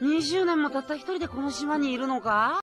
20年もたった一人でこの島にいるのか？